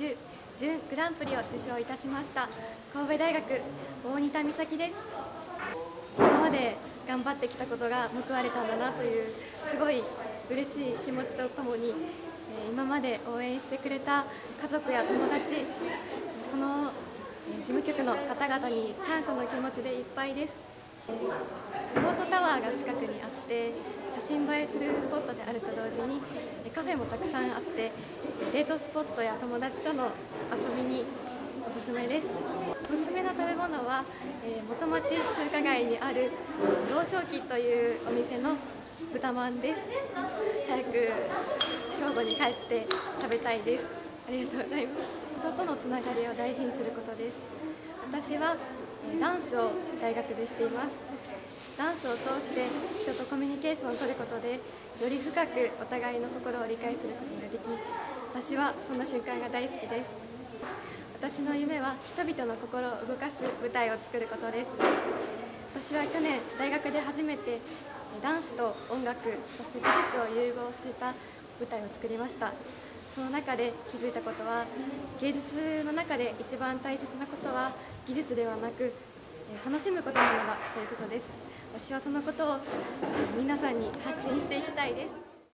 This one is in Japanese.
準グランプリを受賞いたしました。神戸大学大仁田美咲です。今まで頑張ってきたことが報われたんだなというすごい嬉しい気持ちとともに今まで応援してくれた家族や友達その事務局の方々に感謝の気持ちでいっぱいです。コートタワーが近くにあって写真映えするスポットであると同時にカフェもたくさんあってデートスポットや友達との遊びにおすすめです。おすすめの食べ物は、えー、元町中華街にある老少期というお店の豚まんです。早く兵庫に帰って食べたいです。ありがとうございます。人とのつながりを大事にすることです。私はダンスを大学でしています。ダンスを通して人とコミュニケーションを取ることでより深くお互いの心を理解することができ私はそんな瞬間が大好きです。私の夢は人々の心を動かす舞台を作ることです。私は去年大学で初めてダンスと音楽そして美術を融合させた舞台を作りました。その中で気づいたことは芸術の中で一番大切なことは技術ではなく楽しむことなのだということです。私はそのことを皆さんに発信していきたいです。